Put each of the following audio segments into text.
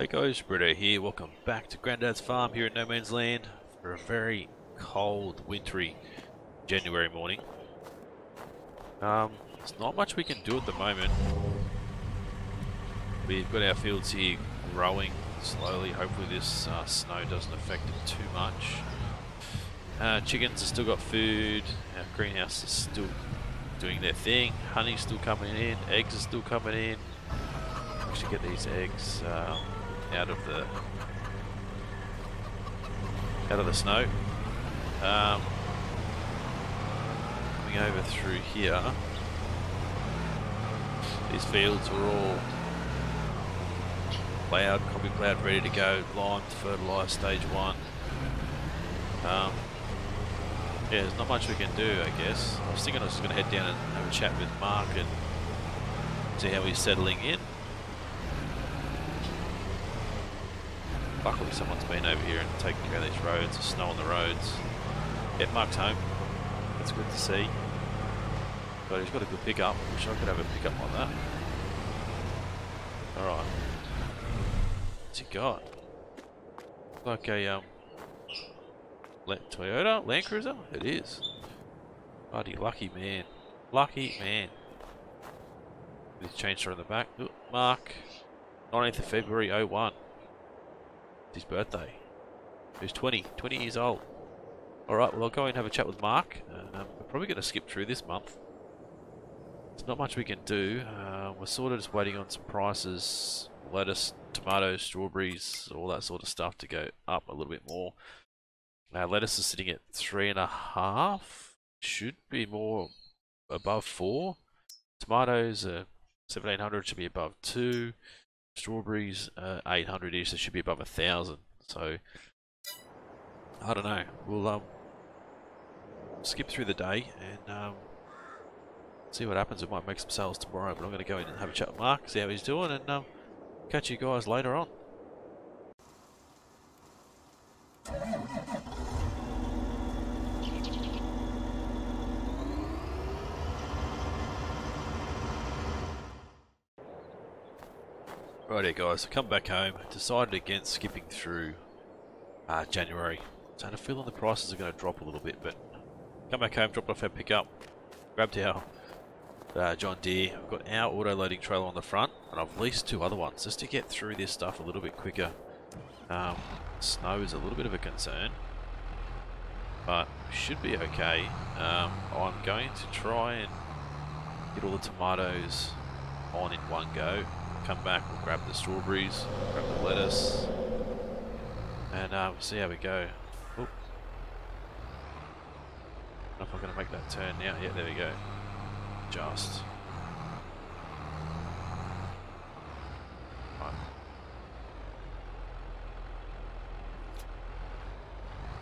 Hey guys, Britto here. Welcome back to Grandad's Farm here at No Man's Land for a very cold, wintry January morning. Um, there's not much we can do at the moment. We've got our fields here growing slowly. Hopefully this uh, snow doesn't affect it too much. Uh, chickens have still got food. Our greenhouse is still doing their thing. Honey's still coming in. Eggs are still coming in. We should get these eggs um, out of the out of the snow. Um, coming over through here, these fields are all ploughed, copy ploughed, ready to go, limed, fertilised, stage one. Um, yeah, there's not much we can do, I guess. I was thinking I was just going to head down and have a chat with Mark and see how he's settling in. Luckily someone's been over here and taken care of these roads, the snow on the roads. Yeah, Mark's home. That's good to see. But he's got a good pickup. Wish I could have a pickup like that. Alright. What's he got? Like a um Toyota Land Cruiser? It is. Bloody lucky man. Lucky man. His chainsaw in the back. Ooh, Mark. 19th of February 01. It's his birthday. He's 20. 20 years old. Alright, well I'll go and have a chat with Mark. Um, we're probably going to skip through this month. There's not much we can do. Uh, we're sort of just waiting on some prices. Lettuce, tomatoes, strawberries, all that sort of stuff to go up a little bit more. Now lettuce is sitting at three and a half. Should be more above four. Tomatoes are 1700 should be above two. Strawberries uh, 800 ish. They should be above a thousand. So I don't know. We'll um skip through the day and um see what happens. We might make some sales tomorrow. But I'm going to go in and have a chat with Mark, see how he's doing, and um, catch you guys later on. Righty guys, I come back home, decided against skipping through uh, January. So I had a feeling the prices are going to drop a little bit, but come back home, dropped off our pickup, grabbed our uh, John Deere, I've got our auto loading trailer on the front, and I've leased two other ones just to get through this stuff a little bit quicker. Um, snow is a little bit of a concern, but should be okay. Um, I'm going to try and get all the tomatoes on in one go come back, we'll grab the strawberries, grab the lettuce, and um, see how we go. Oop. I if I'm going to make that turn now. Yeah, there we go. Just. Right.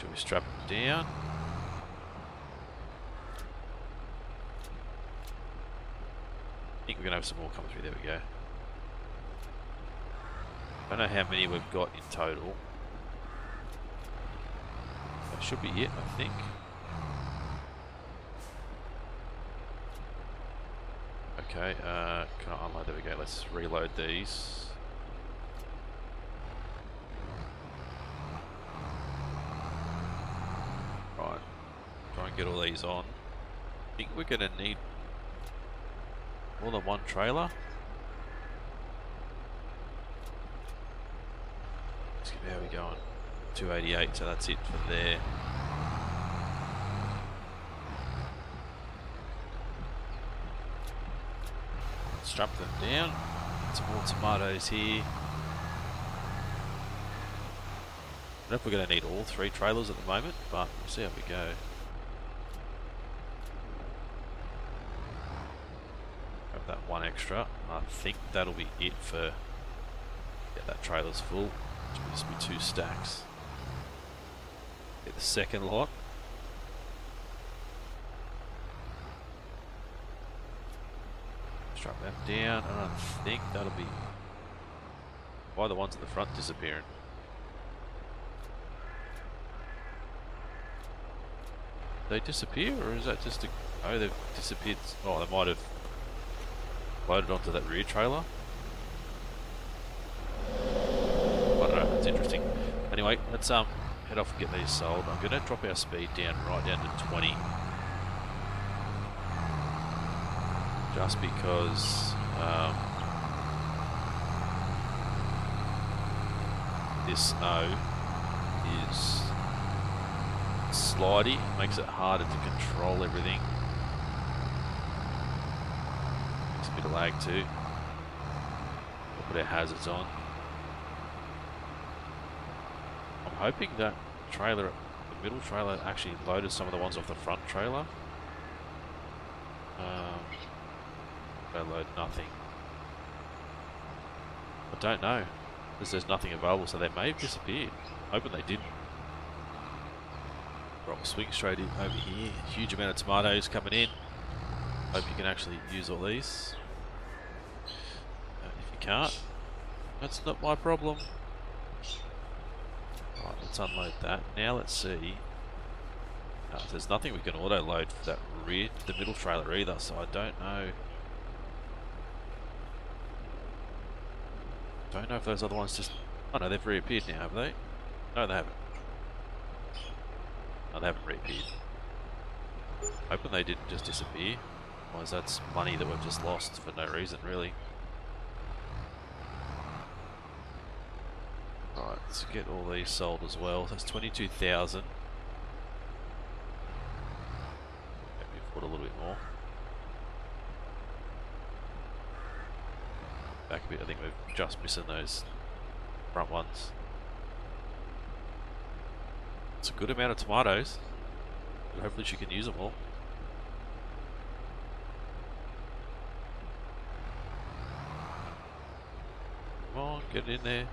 Do we strap them down? I think we're going to have some more coming through. There we go. I don't know how many we've got in total. That should be it, I think. Okay, uh, can I unload? There we go. Let's reload these. Right, try and get all these on. I think we're going to need more than one trailer. How are we going? 288, so that's it for there. Strap them down. Some more tomatoes here. I don't know if we're going to need all three trailers at the moment, but we'll see how we go. Grab that one extra. I think that'll be it for... Yeah, that trailer's full. Which must be two stacks. Get the second lot. Strap that down, and I think that'll be why the ones at the front disappearing. They disappear, or is that just a... Oh, they've disappeared. Oh, they might have loaded onto that rear trailer. But that's interesting. Anyway, let's um head off and get these sold. I'm going to drop our speed down right down to 20. Just because um, this snow is slidey, makes it harder to control everything. Makes a bit of lag too. We'll put our hazards on. I'm hoping that trailer, the middle trailer actually loaded some of the ones off the front trailer. Um, they load nothing. I don't know, because there's nothing available, so they may have disappeared. Hoping they didn't. We'll swing straight in over here. Huge amount of tomatoes coming in. Hope you can actually use all these. Uh, if you can't, that's not my problem. Let's unload that. Now let's see. Uh, there's nothing we can auto load for that rear, the middle trailer either, so I don't know. Don't know if those other ones just. Oh no, they've reappeared now, have they? No, they haven't. No, they haven't reappeared. Hoping they didn't just disappear. Otherwise, that's money that we've just lost for no reason, really. Right, let's get all these sold as well. That's 22,000. Maybe afford a little bit more. Back a bit, I think we're just missing those front ones. It's a good amount of tomatoes. Hopefully she can use them all. Come on, get in there.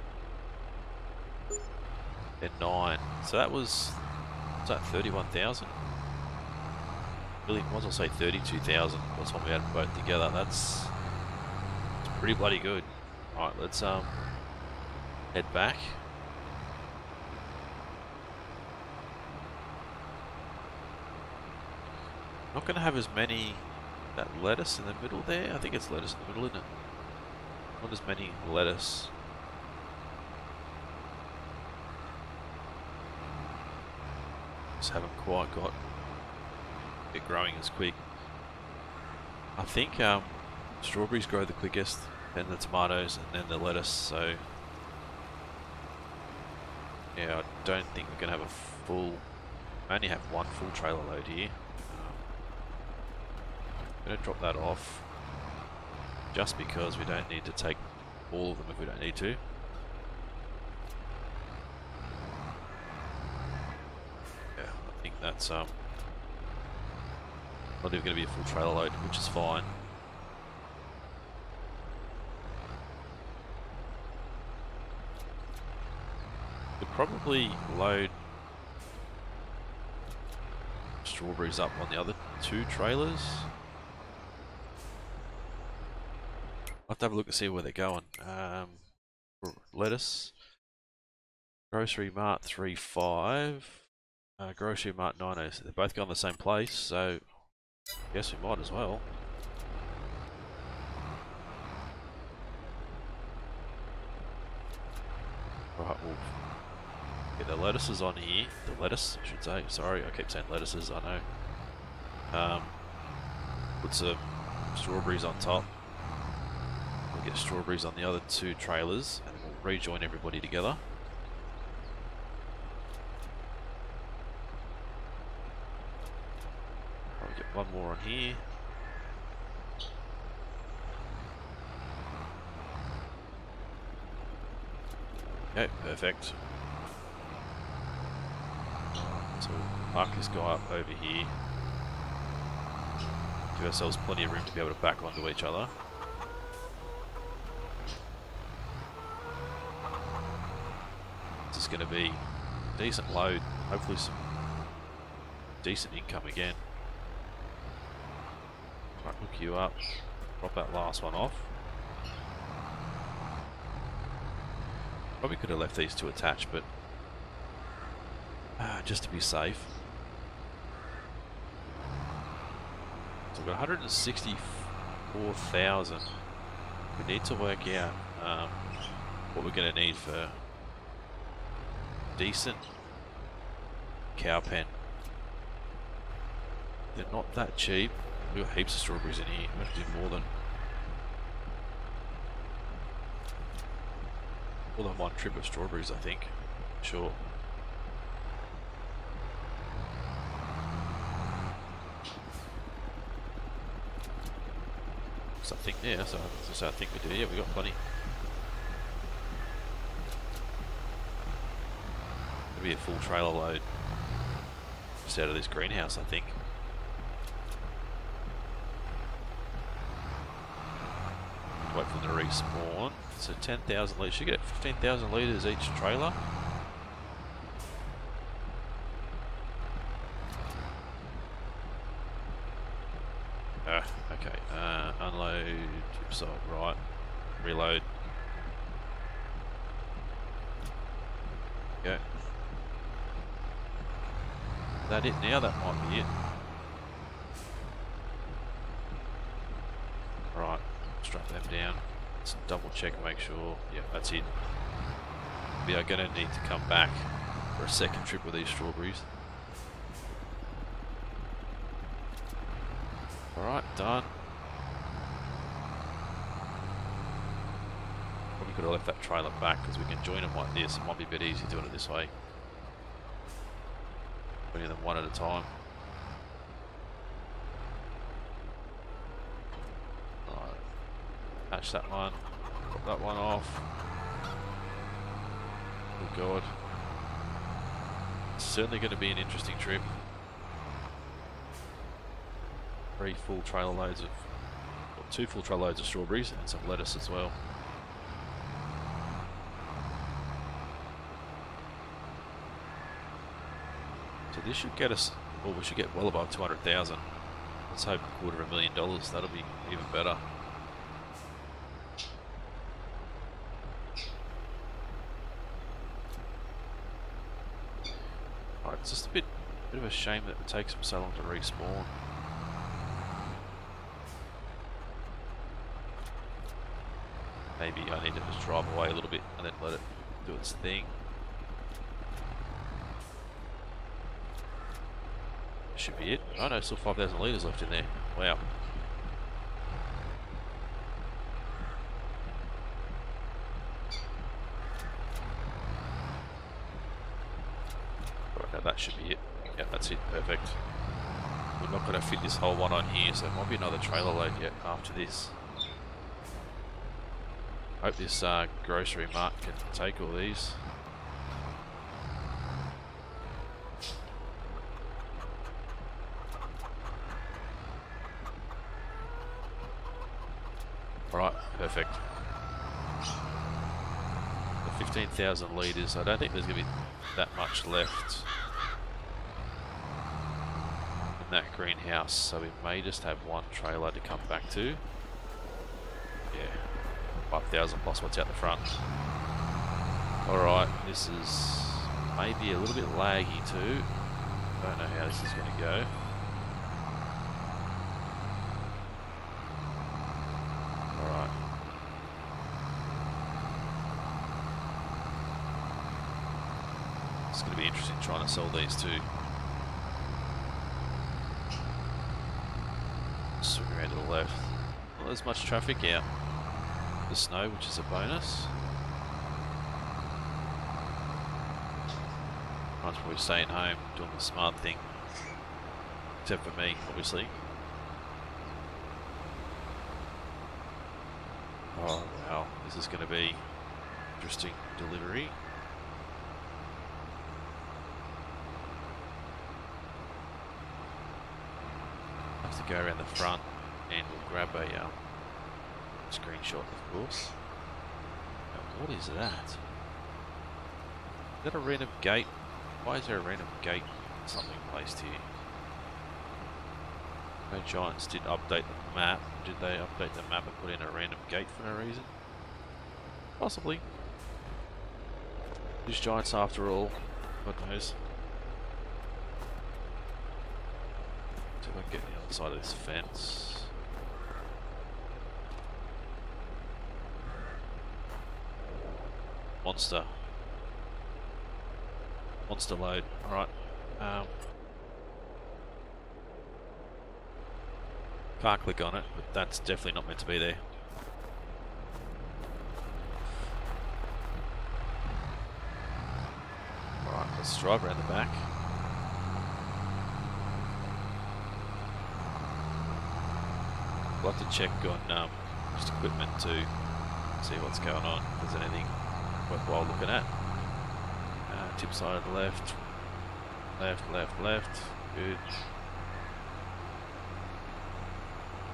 And nine. So that was, was that 31,000? Really, was I say 32,000 by the time we had both together. That's, that's pretty bloody good. All right, let's um head back. Not going to have as many that lettuce in the middle there. I think it's lettuce in the middle, isn't it? Not as many lettuce. Just haven't quite got it growing as quick. I think um, strawberries grow the quickest, then the tomatoes, and then the lettuce. So yeah, I don't think we're gonna have a full. I only have one full trailer load here. I'm going to drop that off just because we don't need to take all of them if we don't need to. Yeah, Think that's um, not even going to be a full trailer load, which is fine. Could probably load strawberries up on the other two trailers. I'll have to have a look and see where they're going. Um, lettuce. Grocery Mart 35. Uh, Grocery Mart 90. So they're both going the same place, so I guess we might as well. Right, we'll get the lettuces on here. The lettuce, I should say. Sorry, I keep saying lettuces, I know. Um, put some strawberries on top We'll get strawberries on the other two trailers and we'll rejoin everybody together. I'll get one more on here. Okay, perfect. So park this guy up over here. Give ourselves plenty of room to be able to back onto each other. This is going to be decent load, hopefully some decent income again. Hook you up, drop that last one off. Probably could have left these two attached, but uh, just to be safe. So we've got 164,000. We need to work out um, what we're going to need for decent cow pen. They're not that cheap. We've got heaps of strawberries in here. We to do more than more than one trip of strawberries, I think. Sure. Something there, so that's I think we do. Yeah, we got plenty. It'll be a full trailer load just out of this greenhouse, I think. Wait for them to respawn. So 10,000 litres. You get 15,000 litres each trailer. Ah, okay. Uh, unload, gypsum, right. Reload. Go that it now? That might be it. Right, strap them down. Let's double check and make sure. Yeah, that's it. We are going to need to come back for a second trip with these strawberries. Alright, done. Probably could have left that trailer back because we can join them like this. It might be a bit easier doing it this way putting them one at a time. Right. That one. That one off. Oh god. It's certainly going to be an interesting trip. Three full trailer loads of, well, two full trailer loads of strawberries and some lettuce as well. So this should get us, well, we should get well above 200,000. Let's hope a quarter of a million dollars, that'll be even better. Alright, it's just a bit, bit of a shame that it takes them so long to respawn. Maybe I need to just drive away a little bit and then let it do its thing. should be it. Oh no, still 5,000 litres left in there. Wow. That should be it. Yeah, that's it. Perfect. We're not going to fit this whole one on here, so there might be another trailer load yet after this. Hope this uh, grocery mart can take all these. Alright, perfect. The 15,000 litres, I don't think there's going to be that much left in that greenhouse, so we may just have one trailer to come back to. Yeah, 5,000 plus what's out the front. Alright, this is maybe a little bit laggy too. Don't know how this is going to go. Alright. It's going to be interesting trying to sell these too. Swing around to the left. Not as much traffic out. The snow, which is a bonus. Everyone's probably staying home, doing the smart thing. Except for me, obviously. Oh wow, this is going to be interesting delivery. Have to go around the front grab a um, screenshot of course. Now, what is that? Is that a random gate? Why is there a random gate something placed here? No Giants did update the map. Did they update the map and put in a random gate for no reason? Possibly. These Giants after all. God knows. See I get the other side of this fence. Monster. Monster load. Alright. Um, can't click on it, but that's definitely not meant to be there. Alright, let's drive around the back. I'd like to check on um, just equipment to see what's going on, if there's anything worthwhile looking at. Uh, tip side of the left, left, left, left, good.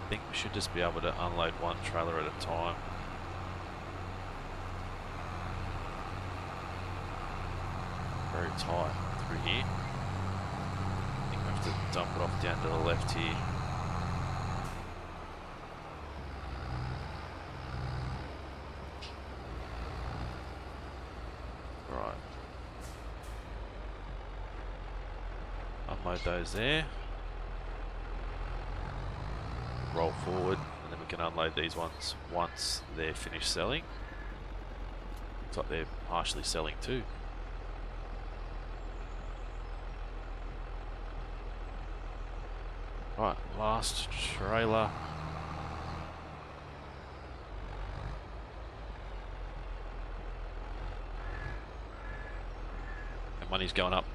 I think we should just be able to unload one trailer at a time. Very tight through here. I think we have to dump it off down to the left here. Right. Unload those there. Roll forward and then we can unload these ones once they're finished selling. Looks like they're partially selling too. Right, last trailer. And money's going up.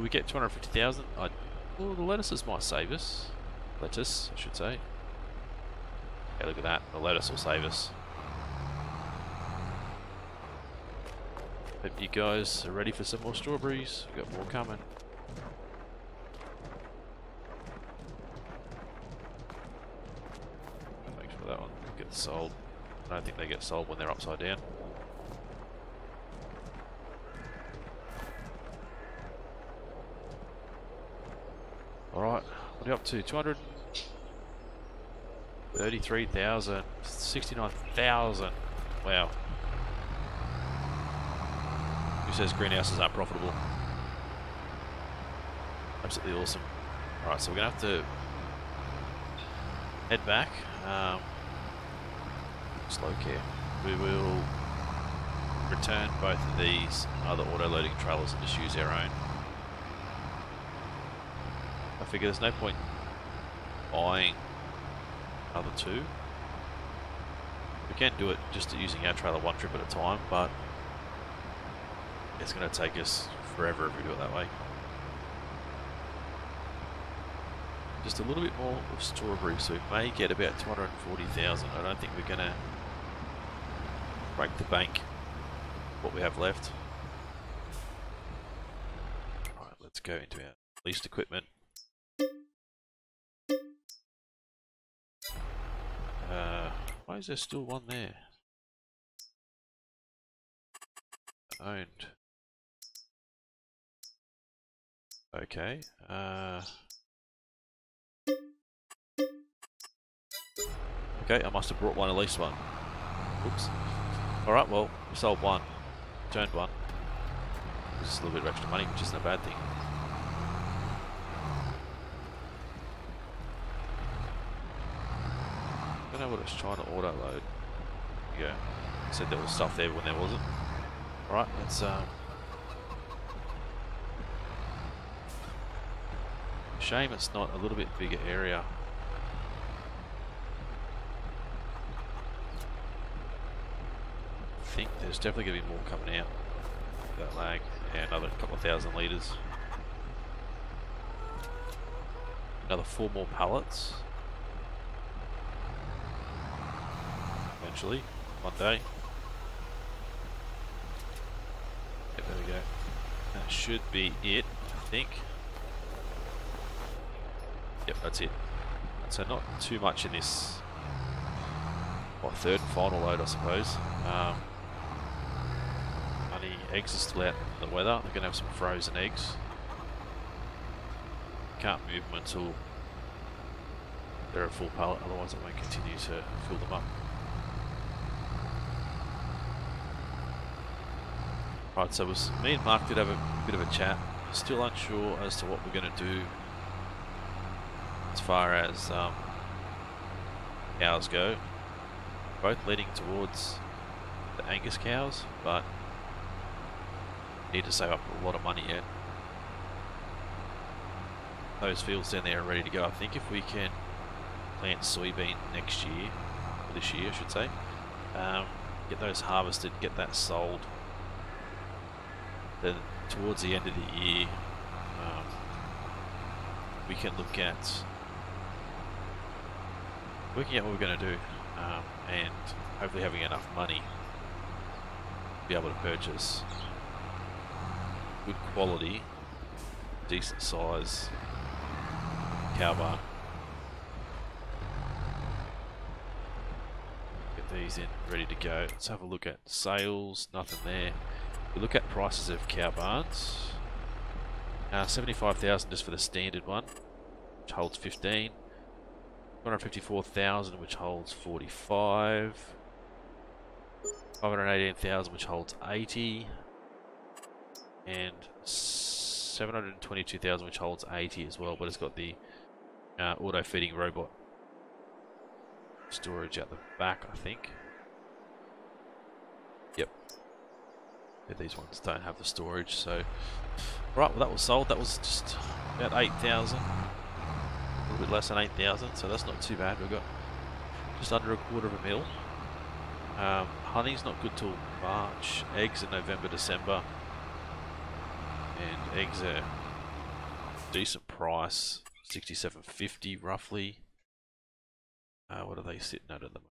Will we get 250,000? I uh, Well, the lettuces might save us. Lettuce, I should say. Yeah, look at that. The lettuce will save us. Hope you guys are ready for some more strawberries. We've got more coming. Make sure that one gets sold. I don't think they get sold when they're upside down. Alright, what are you up to? 200? 33,000. 69,000. Wow. Who says greenhouses aren't profitable? Absolutely awesome. Alright, so we're going to have to head back. Um, slow care. We will return both of these other auto-loading trailers and just use our own. Figure there's no point buying another two. We can't do it just using our trailer one trip at a time, but it's going to take us forever if we do it that way. Just a little bit more of strawberry, so we may get about 240,000. I don't think we're going to break the bank what we have left. Alright, let's go into our leased equipment. Uh, why is there still one there? Owned. Okay. Uh, okay, I must have brought one at least one. Oops. Alright, well, we sold one. Turned one. Just a little bit of extra money, which isn't a bad thing. Don't know what it's trying to auto load. Yeah. Said there was stuff there when there wasn't. Alright, let's um Shame it's not a little bit bigger area. I think there's definitely going to be more coming out. That lag. Yeah, another couple of thousand litres. Another four more pallets. Eventually, one day. There we go. That should be it, I think. Yep, that's it. So not too much in this well, third and final load, I suppose. Um, honey eggs are still out in the weather. They're going to have some frozen eggs. Can't move them until they're a full pallet, otherwise I won't continue to fill them up. Right, so was, me and Mark did have a bit of a chat. Still unsure as to what we're going to do as far as um, cows go. Both leading towards the Angus cows, but Need to save up a lot of money yet. Those fields down there are ready to go. I think if we can plant soybean next year, or this year I should say, um, get those harvested, get that sold, then towards the end of the year, um, we can look at working out what we're going to do um, and hopefully having enough money to be able to purchase good quality, decent size cow barn. Get these in ready to go. Let's have a look at sales, nothing there. We look at prices of cow barns. Uh, 75,000 just for the standard one, which holds 15. 254,000 which holds 45. 518,000 which holds 80. And 722,000 which holds 80 as well, but it's got the uh, auto feeding robot storage at the back, I think. Yep. Yeah, these ones don't have the storage, so right. Well, that was sold. That was just about 8,000 a little bit less than 8,000, so that's not too bad. We've got just under a quarter of a mil. Um, honey's not good till March. Eggs in November, December. And eggs are decent price, 67.50 roughly. Uh, what are they sitting at at the moment?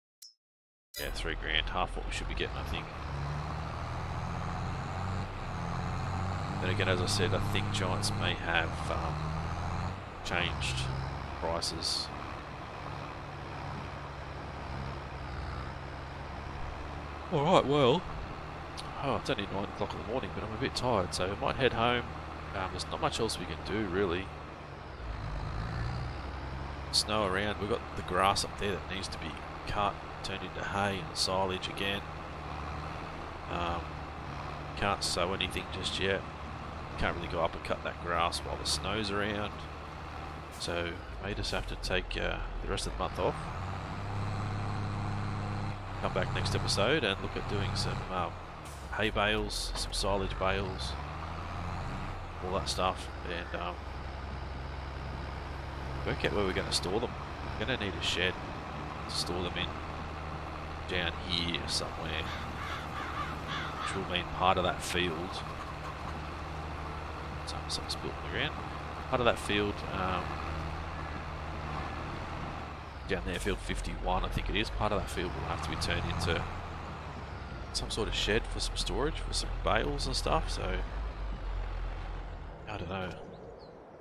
Yeah, three grand, half what we should be getting, I think. Then again, as I said, I think Giants may have um, changed prices. Alright, well, oh, it's only 9 o'clock in the morning, but I'm a bit tired, so I might head home. Um, there's not much else we can do, really. Snow around, we've got the grass up there that needs to be cut, turned into hay and silage again. Um, can't sow anything just yet. Can't really go up and cut that grass while the snow's around. So may just have to take uh, the rest of the month off. Come back next episode and look at doing some um, hay bales, some silage bales, all that stuff, and um, work out where we're going to store them. We're going to need a shed to store them in down here somewhere, which will mean part of that field. Something's built on the ground. Part of that field um, down there, field 51 I think it is, part of that field will have to be turned into some sort of shed for some storage, for some bales and stuff, so I don't know.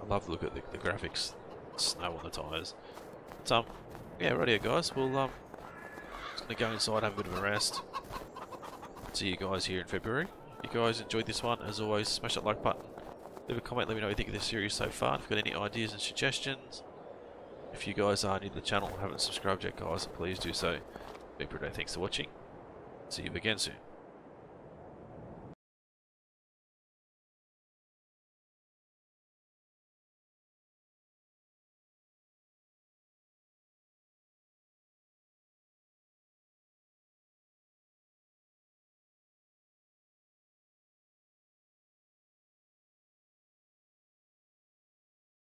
I love to look at the, the graphics, snow on the tyres. But um, yeah, right here guys, we'll um, just gonna go inside, have a bit of a rest. See you guys here in February. If you guys enjoyed this one, as always, smash that like button. Leave a comment, let me know what you think of this series so far. If you've got any ideas and suggestions, if you guys are new to the channel and haven't subscribed yet guys, please do so. Big Bruno, thanks for watching. See you again soon.